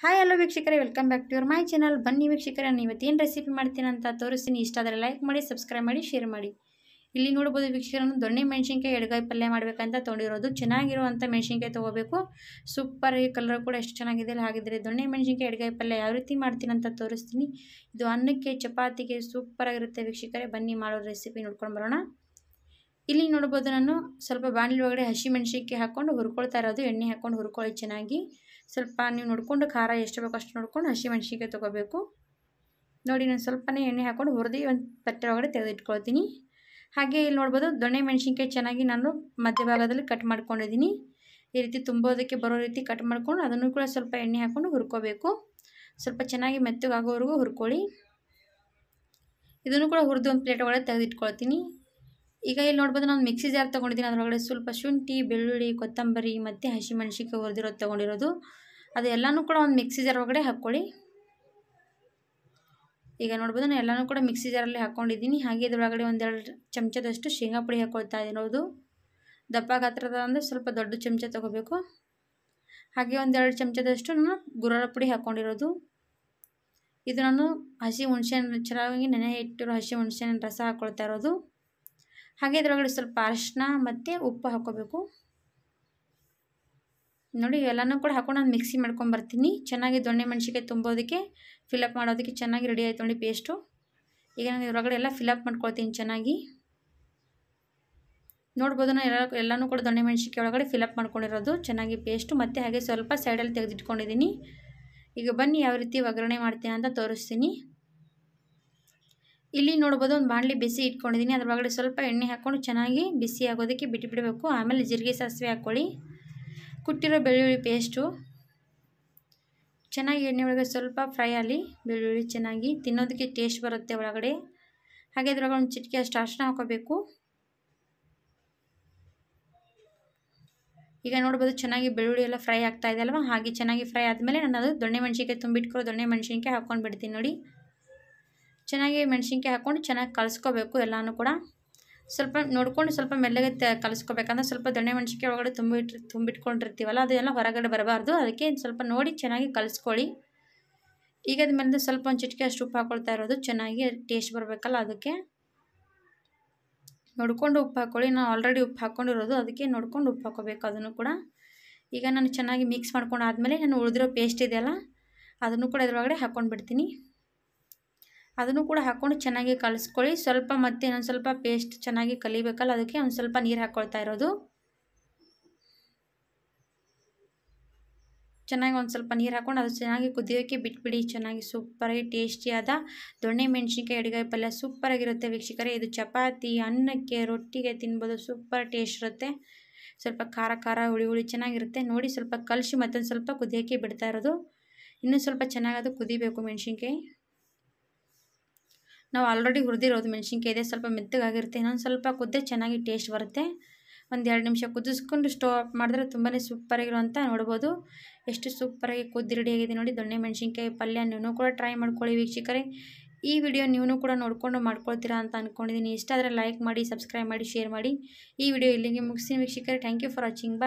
Hi hello ವೀಕ್ಷಕರೇ. Welcome back to your my channel ಬನ್ನಿ ವೀಕ್ಷಕರೇ, ನಾನು ಇವತ್ತೇನು ರೆಸಿಪಿ ಮಾಡ್ತೀನಿ ಅಂತ ತೋರಿಸ್ತೀನಿ. ಇಷ್ಟ ಆದರೆ ಲೈಕ್ ಮಾಡಿ ಸಬ್ಸ್ಕ್ರೈಬ್ ಮಾಡಿ ಶೇರ್ ಮಾಡಿ. ಇಲ್ಲಿ ನೋಡ್ಬೋದು ವೀಕ್ಷಕರನ್ನು ದೊಣ್ಣೆ ಮೆಣಸಿನ್ಕಾಯಿ ಎಡಗಾಯಿ ಪಲ್ಯ ಮಾಡಬೇಕಂತ ತೊಗೊಂಡಿರೋದು. ಚೆನ್ನಾಗಿರುವಂಥ ಮೆಣಸಿನ್ಕಾಯಿ ತೊಗೋಬೇಕು. ಸೂಪರ್ ಕಲರ್ ಕೂಡ ಎಷ್ಟು ಚೆನ್ನಾಗಿದೆ ಹಾಗಿದ್ರೆ ದೊಣ್ಣೆ ಮೆಣಸಿನ್ಕಾಯಿ ಎಡಗಾಯಿ ಪಲ್ಯ ಯಾವ ರೀತಿ ಮಾಡ್ತೀನಿ ಅಂತ ತೋರಿಸ್ತೀನಿ. ಇದು ಅನ್ನಕ್ಕೆ, ಚಪಾತಿಗೆ ಸೂಪರಾಗಿರುತ್ತೆ ವೀಕ್ಷಕರೇ. ಬನ್ನಿ, ಮಾಡೋ ರೆಸಿಪಿ ನೋಡ್ಕೊಂಡು ಬರೋಣ. ಇಲ್ಲಿ ನೋಡ್ಬೋದು ನಾನು ಸ್ವಲ್ಪ ಬಾಣಲಿ ಒಳಗಡೆ ಹಸಿ ಮೆಣಸಿನ್ಕಾಯಿ ಹಾಕ್ಕೊಂಡು ಹುರ್ಕೊಳ್ತಾ ಇರೋದು, ಎಣ್ಣೆ ಹಾಕ್ಕೊಂಡು ಹುರ್ಕೊಳ್ಳಿ ಚೆನ್ನಾಗಿ. ಸ್ವಲ್ಪ ನೀವು ನೋಡಿಕೊಂಡು ಖಾರ ಎಷ್ಟು ಬೇಕೋ ಅಷ್ಟು ನೋಡ್ಕೊಂಡು ಹಸಿ ಮೆಣಸಿನ್ಕಾಯಿ ತೊಗೋಬೇಕು. ನೋಡಿ ನಾನು ಸ್ವಲ್ಪನೇ ಎಣ್ಣೆ ಹಾಕ್ಕೊಂಡು ಹುರಿದು ಒಂದು ತಟ್ಟೆ ಒಳಗಡೆ ತೆಗೆದಿಟ್ಕೊಳ್ತೀನಿ. ಹಾಗೆ ಇಲ್ಲಿ ನೋಡ್ಬೋದು ದೊಣ್ಣೆ ಮೆಣಸಿನ್ಕಾಯಿ ಚೆನ್ನಾಗಿ ನಾನು ಮಧ್ಯಭಾಗದಲ್ಲಿ ಕಟ್ ಮಾಡ್ಕೊಂಡಿದ್ದೀನಿ. ಈ ರೀತಿ ತುಂಬೋದಕ್ಕೆ ಬರೋ ರೀತಿ ಕಟ್ ಮಾಡ್ಕೊಂಡು ಅದನ್ನು ಕೂಡ ಸ್ವಲ್ಪ ಎಣ್ಣೆ ಹಾಕ್ಕೊಂಡು ಹುರ್ಕೋಬೇಕು. ಸ್ವಲ್ಪ ಚೆನ್ನಾಗಿ ಮೆತ್ತಗಾಗೋವರೆಗೂ ಹುರ್ಕೊಳ್ಳಿ. ಇದನ್ನು ಕೂಡ ಹುರಿದು ಒಂದು ಪ್ಲೇಟ್ ಒಳಗೆ ತೆಗೆದಿಟ್ಕೊಳ್ತೀನಿ. ಈಗ ಇಲ್ಲಿ ನೋಡ್ಬೋದು ನಾನು ಮಿಕ್ಸಿ ಜಾರ್ ತೊಗೊಂಡಿದ್ದೀನಿ. ಅದರೊಳಗಡೆ ಸ್ವಲ್ಪ ಶುಂಠಿ, ಬೆಳ್ಳುಳ್ಳಿ, ಕೊತ್ತಂಬರಿ, ಮತ್ತು ಹಸಿಮೆಣ್ಸಿಕಾಯಿ ಹುರಿದಿರೋದು ತೊಗೊಂಡಿರೋದು. ಅದೆಲ್ಲನೂ ಕೂಡ ಒಂದು ಮಿಕ್ಸಿ ಜಾರ್ ಒಳಗಡೆ ಹಾಕ್ಕೊಳ್ಳಿ. ಈಗ ನೋಡ್ಬೋದು ನಾನು ಎಲ್ಲನೂ ಕೂಡ ಮಿಕ್ಸಿ ಜಾರಲ್ಲಿ ಹಾಕ್ಕೊಂಡಿದ್ದೀನಿ. ಹಾಗೆ ಇದರೊಳಗಡೆ ಒಂದೆರಡು ಚಮಚದಷ್ಟು ಶೇಂಗಾ ಪುಡಿ ಹಾಕ್ಕೊಳ್ತಾ ಇರೋದು. ದಪ್ಪ ಗಾತ್ರದ ಅಂದರೆ ಸ್ವಲ್ಪ ದೊಡ್ಡ ಚಮಚ ತೊಗೋಬೇಕು. ಹಾಗೆ ಒಂದೆರಡು ಚಮಚದಷ್ಟು ನಾನು ಗುರರ ಪುಡಿ ಹಾಕ್ಕೊಂಡಿರೋದು ಇದು ನಾನು ಹಸಿ ಹುಣಸೆಹಣ್ಣು, ಚೆನ್ನಾಗಿ ನೆನೆ ಇಟ್ಟಿರೋ ಹಸಿ ಹುಣಸೆಹಣ್ಣು ರಸ ಹಾಕ್ಕೊಳ್ತಾ ಇರೋದು. ಹಾಗೆ ಇದರೊಳಗಡೆ ಸ್ವಲ್ಪ ಅರಶಿನ ಮತ್ತು ಉಪ್ಪು ಹಾಕ್ಕೋಬೇಕು. ನೋಡಿ, ಎಲ್ಲನೂ ಕೂಡ ಹಾಕೊಂಡು ನಾನು ಮಿಕ್ಸಿ ಮಾಡ್ಕೊಂಬರ್ತೀನಿ ಚೆನ್ನಾಗಿ ದೊಣ್ಣೆ ಮೆಣಸಿಗೆ ತುಂಬೋದಕ್ಕೆ ಫಿಲಪ್ ಮಾಡೋದಕ್ಕೆ ಚೆನ್ನಾಗಿ ರೆಡಿ ಆಯ್ತು ನೋಡಿ ಪೇಸ್ಟು ಈಗ ನಾನು ಇದ್ರೊಳಗಡೆ ಎಲ್ಲ ಫಿಲಪ್ ಮಾಡ್ಕೊಳ್ತೀನಿ ಚೆನ್ನಾಗಿ. ನೋಡ್ಬೋದು ನಾನು ಎಲ್ಲ, ಎಲ್ಲನೂ ಕೂಡ ದೊಣ್ಣೆ ಮೆಣಸಿಕಾಯಿ ಒಳಗಡೆ ಫಿಲಪ್ ಮಾಡ್ಕೊಂಡಿರೋದು. ಚೆನ್ನಾಗಿ ಪೇಸ್ಟು ಮತ್ತು ಹಾಗೆ ಸ್ವಲ್ಪ ಸೈಡಲ್ಲಿ ತೆಗೆದಿಟ್ಕೊಂಡಿದ್ದೀನಿ. ಈಗ ಬನ್ನಿ ಯಾವ ರೀತಿ ಒಗ್ಗರಣೆ ಮಾಡ್ತೀನಿ ಅಂತ ತೋರಿಸ್ತೀನಿ. ಇಲ್ಲಿ ನೋಡ್ಬೋದು ಒಂದು ಬಾಣಲಿ ಬಿಸಿ ಇಟ್ಕೊಂಡಿದ್ದೀನಿ ಅದ್ರ ಒಳಗಡೆ ಸ್ವಲ್ಪ ಎಣ್ಣೆ ಹಾಕ್ಕೊಂಡು ಚೆನ್ನಾಗಿ ಬಿಸಿ ಆಗೋದಕ್ಕೆ ಬಿಟ್ಟುಬಿಡಬೇಕು ಆಮೇಲೆ ಜೀರಿಗೆ ಸಾಸಿವೆ ಹಾಕ್ಕೊಳ್ಳಿ ಕುಟ್ಟಿರೋ ಬೆಳ್ಳುಳ್ಳಿ ಪೇಸ್ಟು. ಚೆನ್ನಾಗಿ ಎಣ್ಣೆ ಒಳಗೆ ಸ್ವಲ್ಪ ಫ್ರೈ ಆಗಲಿ. ಬೆಳ್ಳುಳ್ಳಿ ಚೆನ್ನಾಗಿ ತಿನ್ನೋದಕ್ಕೆ ಟೇಸ್ಟ್ ಬರುತ್ತೆ ಒಳಗಡೆ. ಹಾಗೆ ಅದ್ರೊಳಗೆ ಒಂದು ಚಿಟಿಕೆ ಅಷ್ಟು ಅರ್ಶನ ಹಾಕೋಬೇಕು. ಈಗ ನೋಡ್ಬೋದು ಚೆನ್ನಾಗಿ ಬೆಳ್ಳುಳ್ಳಿ ಎಲ್ಲ ಫ್ರೈ ಆಗ್ತಾ ಇದೆ ಅಲ್ವಾ? ಹಾಗೆ ಚೆನ್ನಾಗಿ ಫ್ರೈ ಆದಮೇಲೆ ನಾನು ಅದು ದೊಣ್ಣೆ ಮೆಣಸಿನ್ಕಾಯಿ ತುಂಬಿಟ್ಕೊಳ್ಳೋ ದೊಣ್ಣೆ ಮೆಣಸಿನ್ಕಾಯಿ ಹಾಕ್ಕೊಂಡು ಬಿಡ್ತೀನಿ ನೋಡಿ. ಚೆನ್ನಾಗಿ ಮೆಣಸಿನ್ಕಾಯಿ ಹಾಕ್ಕೊಂಡು ಚೆನ್ನಾಗಿ ಕಲಿಸ್ಕೋಬೇಕು ಎಲ್ಲನೂ ಕೂಡ. ಸ್ವಲ್ಪ ನೋಡ್ಕೊಂಡು ಸ್ವಲ್ಪ ಮೆಲ್ಲಗೆ ತ, ಕಲಿಸ್ಕೋಬೇಕಂದ್ರೆ ಸ್ವಲ್ಪ ದೊಣ್ಣೆ ಮೆಣಸಿನ್ಕಾಯಿ ಒಳಗಡೆ ತುಂಬಿಟ್ಟು ತುಂಬಿಟ್ಕೊಂಡಿರ್ತೀವಲ್ಲ, ಅದೆಲ್ಲ ಹೊರಗಡೆ ಬರಬಾರ್ದು. ಅದಕ್ಕೆ ಸ್ವಲ್ಪ ನೋಡಿ ಚೆನ್ನಾಗಿ ಕಲಿಸ್ಕೊಳ್ಳಿ. ಈಗ ಅದ್ಮೇಲೆ ಸ್ವಲ್ಪ ಒಂದು ಚಿಟಿಕೆ ಅಷ್ಟು ಉಪ್ಪು ಹಾಕ್ಕೊಳ್ತಾ ಇರೋದು. ಚೆನ್ನಾಗಿ ಟೇಸ್ಟ್ ಬರಬೇಕಲ್ಲ ಅದಕ್ಕೆ. ನೋಡ್ಕೊಂಡು ಉಪ್ಪು ಹಾಕ್ಕೊಳ್ಳಿ ನಾನು ಆಲ್ರೆಡಿ ಉಪ್ಪು ಹಾಕ್ಕೊಂಡಿರೋದು ಅದಕ್ಕೆ ನೋಡ್ಕೊಂಡು ಉಪ್ಪು ಹಾಕೋಬೇಕು ಅದನ್ನು ಕೂಡ. ಈಗ ನಾನು ಚೆನ್ನಾಗಿ ಮಿಕ್ಸ್ ಮಾಡ್ಕೊಂಡು ಆದಮೇಲೆ ನಾನು ಉಳಿದಿರೋ ಪೇಸ್ಟ್ ಇದೆಯಲ್ಲ, ಅದನ್ನು ಕೂಡ ಇದರೊಳಗಡೆ ಹಾಕ್ಕೊಂಡು ಬಿಡ್ತೀನಿ ಅದನ್ನು ಕೂಡ ಹಾಕ್ಕೊಂಡು ಚೆನ್ನಾಗಿ ಕಲಿಸ್ಕೊಳ್ಳಿ. ಸ್ವಲ್ಪ ಮತ್ತೆ ಇನ್ನೊಂದು ಸ್ವಲ್ಪ ಪೇಸ್ಟ್ ಚೆನ್ನಾಗಿ ಕಲಿಬೇಕಲ್ಲ, ಅದಕ್ಕೆ ಒಂದು ಸ್ವಲ್ಪ ನೀರು ಹಾಕ್ಕೊಳ್ತಾ ಇರೋದು. ಚೆನ್ನಾಗಿ ಒಂದು ಸ್ವಲ್ಪ ನೀರು ಹಾಕ್ಕೊಂಡು ಅದು ಚೆನ್ನಾಗಿ ಕುದಿಯೋಕ್ಕೆ ಬಿಟ್ಬಿಡಿ. ಚೆನ್ನಾಗಿ ಸೂಪರಾಗಿ ಟೇಸ್ಟಿಯಾದ ದೊಣ್ಣೆ, ಮೆಣಸಿನ್ಕಾಯಿ ಎಡಗಾಯಿ ಪಲ್ಯ ಸೂಪರಾಗಿರುತ್ತೆ ವೀಕ್ಷಕರೇ. ಇದು ಚಪಾತಿ, ಅನ್ನಕ್ಕೆ, ರೊಟ್ಟಿಗೆ ತಿನ್ಬೋದು ಸೂಪರ್ ಟೇಸ್ಟ್ ಇರುತ್ತೆ. ಸ್ವಲ್ಪ ಖಾರ ಖಾರ, ಹುಳಿ ಹುಳಿ ಚೆನ್ನಾಗಿರುತ್ತೆ. ನೋಡಿ ಸ್ವಲ್ಪ ಕಲಸಿ ಮತ್ತೊಂದು ಸ್ವಲ್ಪ ಕುದಿಯೋಕ್ಕೆ ಬಿಡ್ತಾ ಇರೋದು. ಇನ್ನೂ ಸ್ವಲ್ಪ ಚೆನ್ನಾಗಿ ಅದು ಕುದಿಬೇಕು ಮೆಣಸಿನ್ಕಾಯಿ. ನಾವು ಆಲ್ರೆಡಿ ಹುರಿದಿರೋದು ಮೆಣಸಿನ್ಕಾಯಿ ಇದೆ, ಸ್ವಲ್ಪ ಮೆತ್ತಗಾಗಿರುತ್ತೆ, ಇನ್ನೊಂದು ಸ್ವಲ್ಪ ಕುದ್ದೆ ಚೆನ್ನಾಗಿ ಟೇಸ್ಟ್ ಬರುತ್ತೆ. ಒಂದು ಎರಡು ನಿಮಿಷ ಕುದಿಸ್ಕೊಂಡು ಸ್ಟವ್ ಆಫ್ ಮಾಡಿದ್ರೆ ತುಂಬಾ ಸೂಪರಾಗಿರುವಂಥ ನೋಡ್ಬೋದು. ಎಷ್ಟು ಸೂಪರಾಗಿ ಕುದ್ದಿ ರೆಡಿಯಾಗಿದೆ ನೋಡಿ, ದೊಣ್ಣೆ, ಮೆಣಸಿನ್ಕಾಯಿ, ಪಲ್ಯ ನೀವು ಕೂಡ ಟ್ರೈ ಮಾಡ್ಕೊಳ್ಳಿ ವೀಕ್ಷಕರೇ. ಈ ವಿಡಿಯೋ ನೀವು ಕೂಡ ನೋಡಿಕೊಂಡು ಮಾಡ್ಕೊಳ್ತೀರಾ ಅಂತ ಅಂದ್ಕೊಂಡಿದ್ದೀನಿ ಇಷ್ಟ ಆದರೆ ಲೈಕ್ ಮಾಡಿ ಸಬ್ಸ್ಕ್ರೈಬ್ ಮಾಡಿ ಶೇರ್ ಮಾಡಿ. ಈ ವಿಡಿಯೋ ಇಲ್ಲಿಗೆ ಮುಗಿಸಿ ವೀಕ್ಷಕರೇ. Thank you for watching bye